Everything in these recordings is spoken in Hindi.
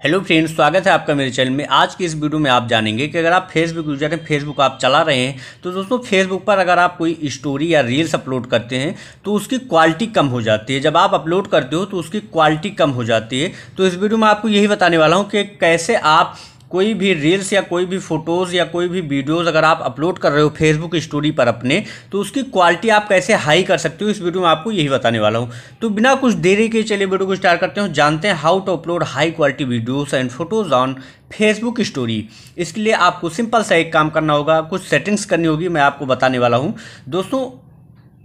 हेलो फ्रेंड्स स्वागत है आपका मेरे चैनल में। आज की इस वीडियो में आप जानेंगे कि अगर आप फेसबुक यूज़र हैं फेसबुक आप चला रहे हैं तो दोस्तों फेसबुक पर अगर आप कोई स्टोरी या रील्स अपलोड करते हैं तो उसकी क्वालिटी कम हो जाती है। जब आप अपलोड करते हो तो उसकी क्वालिटी कम हो जाती है। तो इस वीडियो में आपको यही बताने वाला हूँ कि कैसे आप कोई भी रील्स या कोई भी फ़ोटोज़ या कोई भी वीडियोज़ अगर आप अपलोड कर रहे हो फेसबुक स्टोरी पर अपने तो उसकी क्वालिटी आप कैसे हाई कर सकते हो, इस वीडियो में आपको यही बताने वाला हूँ। तो बिना कुछ देरी के चलिए वीडियो को स्टार्ट करते हैं जानते हैं how to upload high quality videos and photos on Facebook story इसके लिए आपको सिंपल सा एक काम करना होगा, कुछ सेटिंग्स करनी होगी, मैं आपको बताने वाला हूँ। दोस्तों,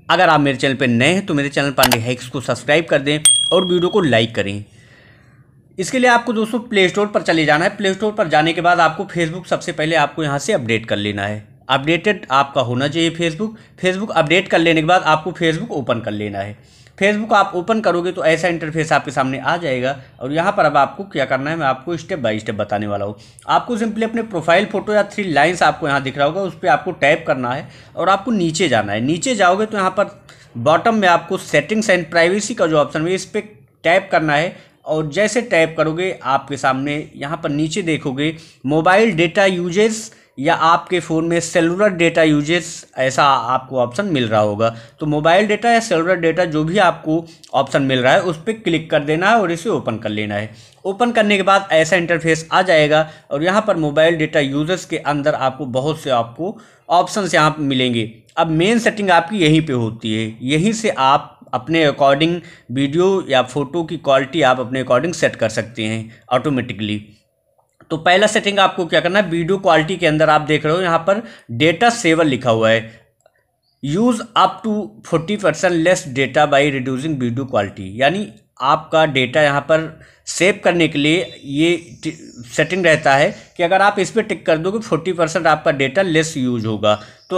अगर आप मेरे चैनल पर नए हैं तो मेरे चैनल पांडे हैक्स को सब्सक्राइब कर दें और वीडियो को लाइक करें। इसके लिए आपको दोस्तों प्ले स्टोर पर चले जाना है। प्ले स्टोर पर जाने के बाद आपको फेसबुक सबसे पहले आपको यहाँ से अपडेट कर लेना है। अपडेटेड आपका होना चाहिए फेसबुक फेसबुक अपडेट कर लेने के बाद आपको फेसबुक ओपन कर लेना है। फेसबुक आप ओपन करोगे तो ऐसा इंटरफेस आपके सामने आ जाएगा और यहाँ पर अब आपको क्या करना है, मैं आपको स्टेप बाय स्टेप बताने वाला हूँ। आपको सिंपली अपने प्रोफ़ाइल फ़ोटो या थ्री लाइन्स आपको यहाँ दिख रहा होगा, उस पर आपको टैप करना है और आपको नीचे जाना है। नीचे जाओगे तो यहाँ पर बॉटम में आपको सेटिंग्स एंड प्राइवेसी का जो ऑप्शन है, इस पर टैप करना है। और जैसे टैप करोगे, आपके सामने यहाँ पर नीचे देखोगे, मोबाइल डेटा यूजेस या आपके फ़ोन में सेलुलर डेटा यूजेस, ऐसा आपको ऑप्शन मिल रहा होगा। तो मोबाइल डेटा या सेलुलर डेटा जो भी आपको ऑप्शन मिल रहा है, उस पर क्लिक कर देना है और इसे ओपन कर लेना है। ओपन करने के बाद ऐसा इंटरफेस आ जाएगा और यहाँ पर मोबाइल डेटा यूज़र्स के अंदर आपको बहुत से आपको ऑप्शंस यहाँ मिलेंगे। अब मेन सेटिंग आपकी यहीं पे होती है। यहीं से आप अपने अकॉर्डिंग वीडियो या फ़ोटो की क्वालिटी आप अपने अकॉर्डिंग सेट कर सकते हैं ऑटोमेटिकली तो पहला सेटिंग आपको क्या करना है? वीडियो क्वालिटी के अंदर आप देख रहे हो यहाँ पर डेटा सेवर लिखा हुआ है। Use up to forty percent less data by reducing video quality यानी आपका डेटा यहाँ पर सेव करने के लिए ये सेटिंग रहता है कि अगर आप इस पर टिक कर दोगे फोर्टी परसेंट आपका डेटा लेस यूज़ होगा। तो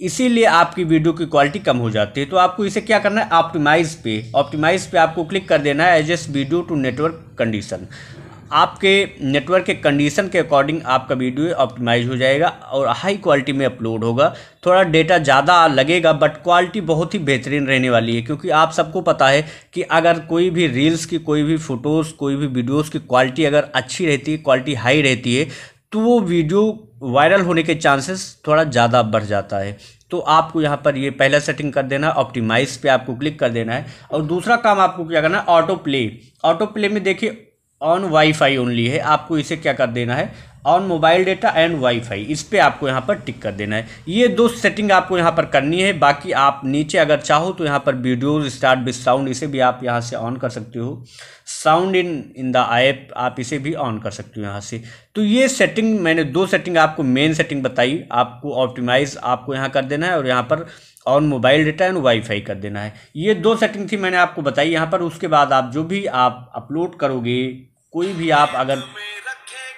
इसीलिए आपकी वीडियो की क्वालिटी कम हो जाती है। तो आपको इसे क्या करना है? ऑप्टिमाइज पे। ऑप्टिमाइज पे आपको क्लिक कर देना है एज वीडियो टू नेटवर्क कंडीशन। आपके नेटवर्क के कंडीशन के अकॉर्डिंग आपका वीडियो ऑप्टिमाइज हो जाएगा और हाई क्वालिटी में अपलोड होगा। थोड़ा डेटा ज़्यादा लगेगा बट क्वालिटी बहुत ही बेहतरीन रहने वाली है, क्योंकि आप सबको पता है कि अगर कोई भी रील्स की, कोई भी फ़ोटोज़ कोई भी वीडियोज़ की क्वालिटी अगर अच्छी रहती है क्वालिटी हाई रहती है तो वो वीडियो वायरल होने के चांसेस थोड़ा ज़्यादा बढ़ जाता है। तो आपको यहाँ पर ये पहला सेटिंग कर देना है ऑप्टिमाइज पे आपको क्लिक कर देना है। और दूसरा काम आपको क्या करना है ऑटो प्ले ऑटो प्ले में देखिए ऑन वाईफाई ओनली है, आपको इसे क्या कर देना है on mobile data and wifi, इस पर आपको यहाँ पर टिक कर देना है। ये दो सेटिंग आपको यहाँ पर करनी है, बाकी आप नीचे अगर चाहो तो यहाँ पर वीडियोज़ स्टार्ट विथ साउंड, इसे भी आप यहाँ से ऑन कर सकते हो। Sound in in the app, आप इसे भी ऑन कर सकते हो यहाँ से। तो ये सेटिंग, मैंने दो सेटिंग आपको, मेन सेटिंग बताई, आपको ऑप्टिमाइज आपको यहाँ कर देना है और यहाँ पर on mobile data and wifi कर देना है। ये दो सेटिंग थी, मैंने आपको बताई यहाँ पर, उसके बाद आप जो भी आप अपलोड करोगे, कोई भी आप अगर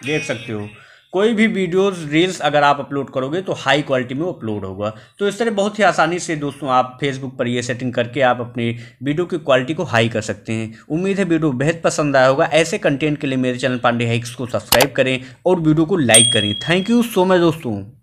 देख सकते हो। कोई भी वीडियोस रील्स अगर आप अपलोड करोगे तो हाई क्वालिटी में अपलोड होगा। तो इस तरह बहुत ही आसानी से दोस्तों आप फेसबुक पर ये सेटिंग करके आप अपने वीडियो की क्वालिटी को हाई कर सकते हैं। उम्मीद है वीडियो बेहद पसंद आया होगा। ऐसे कंटेंट के लिए मेरे चैनल पांडे हाइक्स को सब्सक्राइब करें और वीडियो को लाइक करें। थैंक यू सो मच दोस्तों।